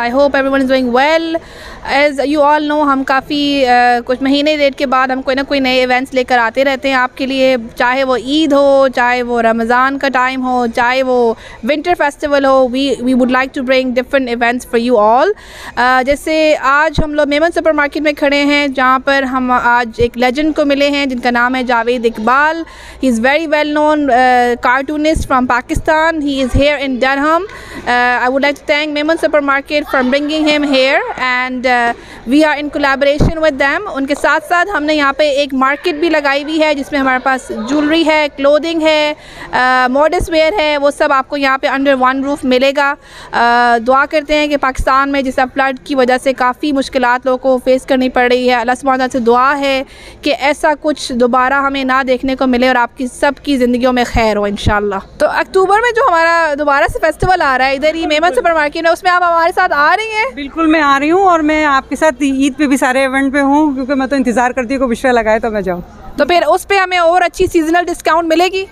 I hope everyone is doing well as you all know हम काफ़ी कुछ महीने डेट के बाद हम कोई ना कोई नए इवेंट्स लेकर आते रहते हैं आपके लिए। चाहे वो ईद हो, चाहे वो रमज़ान का टाइम हो, चाहे वो विंटर फेस्टिवल हो we we would like to bring different events for you all जैसे आज हम लोग मेमन सुपर मार्केट में खड़े हैं, जहाँ पर हम आज एक लेजेंड को मिले हैं, जिनका नाम है Javed Iqbal. He is very well known cartoonist from Pakistan he is here in Durham I would like to thank Memon supermarket from bringing him here and we are in collaboration with them उनके साथ साथ हमने यहाँ पे एक market भी लगाई हुई है जिसमें हमारे पास ज्वेलरी है क्लोदिंग है मॉडर्स uh, वेयर है वो सब आपको यहाँ पे अंडर वन रूफ मिलेगा। Uh, दुआ करते हैं कि पाकिस्तान में जैसा फ्लड की वजह से काफ़ी मुश्किल लोगों को फेस करनी पड़ रही है अल्लाह सुबहान से दुआ है कि ऐसा कुछ दोबारा हमें ना देखने को मिले और आपकी सब की में खैर हो इन तो अक्टूबर में जो हमारा दोबारा से फेस्टिवल आ रहा है इधर ही मेमन सुपर मार्केट है उसमें आप हमारे साथ आ रही हैं? बिल्कुल मैं आ रही हूँ और मैं आपके साथ ईद पे भी सारे इवेंट पे हूँ क्योंकि मैं तो इंतज़ार करती हूँ को विश्वा लगाए तो मैं जाऊँ। तो फिर उस पर हमें और अच्छी सीजनल डिस्काउंट मिलेगी?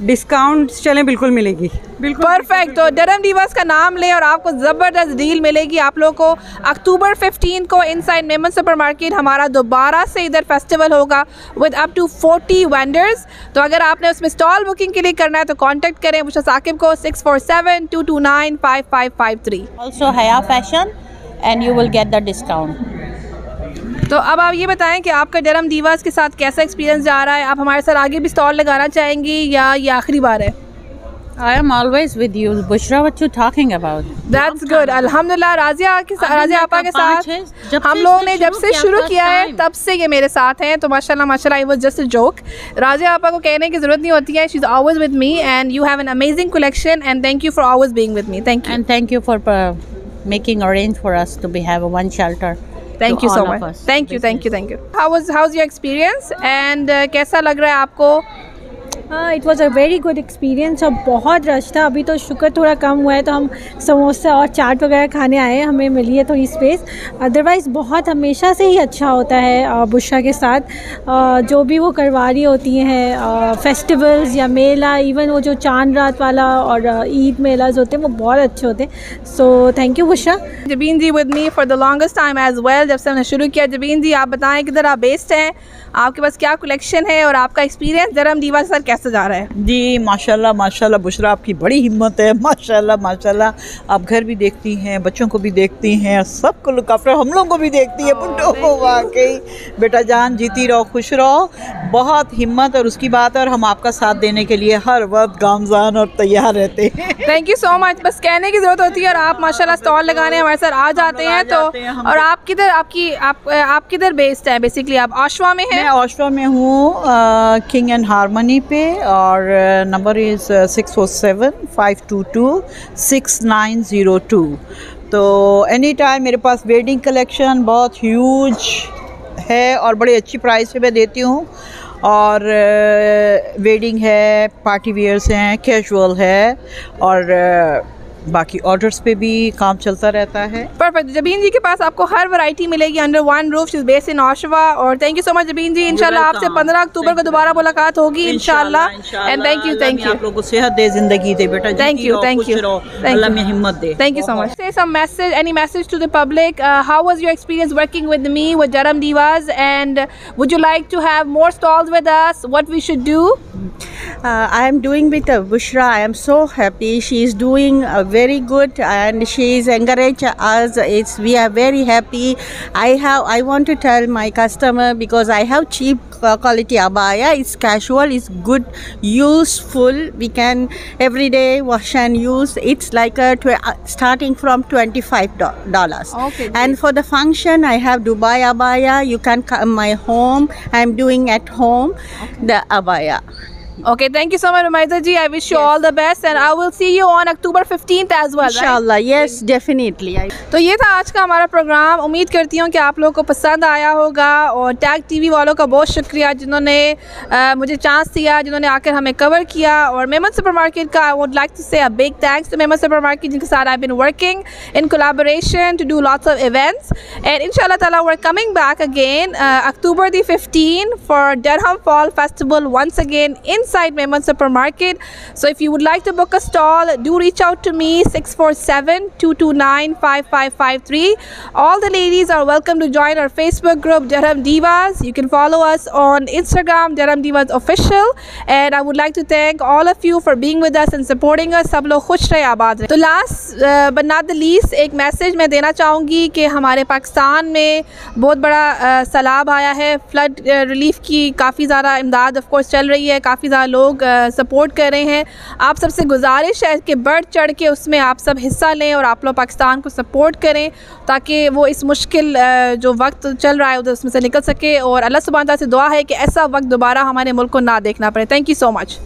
डिस्काउंट चलें बिल्कुल मिलेगी। बिल्कुल परफेक्ट तो डरम डिवर्स का नाम लें और आपको ज़बरदस्त डील मिलेगी। आप लोगों को अक्टूबर 15 को इनसाइड मेमन सुपर मार्केट हमारा दोबारा से इधर फेस्टिवल होगा विद अप टू 40 वेंडर्स तो अगर आपने उसमें स्टॉल बुकिंग के लिए करना है तो कांटेक्ट करें मुझे साकिब को six four seven two two nine five five five three also Haya fashion and you will get the discount तो अब आप ये बताएँ कि आपका डरम दीवास के साथ कैसा एक्सपीरियंस जा रहा है? आप हमारे साथ आगे भी स्टॉल लगाना चाहेंगी या ये आखिरी बार है? I am always with you. Bushra, what you talking about? That's good. अल्हम्दुलिल्लाह राजिया के साथ राजिया आपा के साथ हम लोगों ने जब से शुरू किया है तब से ये मेरे साथ हैं तो माशाल्लाह माशाल्लाह I was just a joke Razia आपा को कहने की ज़रूरत नहीं होती है she is always with me and you have an amazing collection and thank you for always being with me thank you and thank you for making arrange for us to be have a one shelter thank you so much. thank you thank you thank you. How was how's your experience? And कैसा लग रहा है आपको? हाँ it was a very good experience और बहुत rush था। अभी तो शुक्र थोड़ा कम हुआ है तो हम समोसा और चाट वगैरह खाने आए हैं, हमें मिली है थोड़ी स्पेस अदरवाइज़ बहुत हमेशा से ही अच्छा होता है बुशा के साथ। जो भी वो करवा रही होती हैं फेस्टिवल्स या मेला इवन वो जो चाँद रात वाला और ईद मेलाज होते हैं, वो बहुत अच्छे होते हैं। So thank you Busha Jabeen ji with me for the longest time as well जब से हमने शुरू किया। जबीन जी, आप बताएँ किधर आप बेस्ड हैं? आपके पास क्या कलेक्शन है और आपका एक्सपीरियंस जरम दीवा सर कैसे जा रहा है? जी माशाल्लाह माशाल्लाह बुशरा आपकी बड़ी हिम्मत है। माशाल्लाह माशाल्लाह। आप घर भी देखती हैं बच्चों को भी देखती हैं सबको लुक आफ्टर हम लोगों को भी देखती है बुढ़ो को वाकई। बेटा जान जीती रहो खुश रहो। बहुत हिम्मत और उसकी बात है और हम आपका साथ देने के लिए हर वक्त गामजान और तैयार रहते हैं। थैंक यू सो मच बस कहने की ज़रूरत होती है और आप माशाल्लाह स्टॉल लगाने हमारे साथ आ जाते हैं तो और आप किधर आपकी आप आप किधर बेस्ड हैं बेसिकली आप आशवा में हैं? मैं में हूँ किंग एंड हारमोनी पे। और number is six four seven five two two six nine zero two तो एनी टाइम मेरे पास वेडिंग कलेक्शन बहुत ह्यूज है और बड़ी अच्छी प्राइस पे मैं देती हूँ। और वेडिंग है पार्टी वेयर्स हैं कैजुअल है और बाकी ऑर्डर्स पे भी काम चलता रहता है। परफेक्ट जबीन जी के पास आपको हर वैरायटी मिलेगी under one roof is based in Oshawa और thank you so much Jabeen ji इंशाल्लाह आपसे 15 अक्टूबर को दोबारा मुलाकात होगी इंशाल्लाह and thank you thank you आप लोगों को सेहत दे ज़िंदगी दे बेटा। थैंक यू थैंक यू अल्लाह में हिम्मत दे। Thank you so much say some message any message to the public how was your experience working with me with Jaram Divas and would you like to have more stalls with us? What we should do? Uh, I am doing with uh, Bushra. I am so happy. She is doing uh, very good and she is encouraged us. It's we are very happy. I have i want to tell my customer because i have cheap quality abaya. It's casual it's good useful. We can every day wash and use. It's like a uh, starting from 25 dollars. Okay and for the function i have dubai abaya. You can come my home. I'm doing at home okay. the abaya Okay, thank you so much, Rumaita ji. I wish you yes. all the best and I will see you on October 15th as well. Inshallah, right? yes, definitely. तो ये था आज का हमारा programme उम्मीद करती हूँ कि आप लोगों को पसंद आया होगा और टैग टीवी वालों का बहुत शुक्रिया जिन्होंने मुझे चांस दिया जिन्होंने आकर हमें कवर किया और मेमन सुपर मार्केट का आई would like to say a big thanks to Memon supermarket जिनके साथ I been working in collaboration to do lots of events and इंशाल्लाह ताला we are coming back again October the 15 for Durham fall festival once again in inside Mehman Supermarket. So if you would like to book a stall, do reach out to me 647-229-5553. All the ladies are welcome to join our Facebook group Durham Divas. You can follow us on Instagram Durham Divas Official. And I would like to thank all of you for being with us and supporting us. सब लोग खुश रहे आबाद रहे तो last but not the least एक message मैं देना चाहूँगी कि हमारे पाकिस्तान में बहुत बड़ा uh, सैलाब आया है फ्लड रिलीफ की काफ़ी ज़्यादा इमदाद ऑफ़ कोर्स चल रही है काफ़ी ज़्यादा लोग सपोर्ट कर रहे हैं। आप सबसे गुजारिश है कि बढ़ चढ़ के उसमें आप सब हिस्सा लें और आप लोग पाकिस्तान को सपोर्ट करें ताकि वो इस मुश्किल जो वक्त चल रहा है उधर उसमें से निकल सके। और अल्लाह सुबह से दुआ है कि ऐसा वक्त दोबारा हमारे मुल्क को ना देखना पड़े। Thank you so much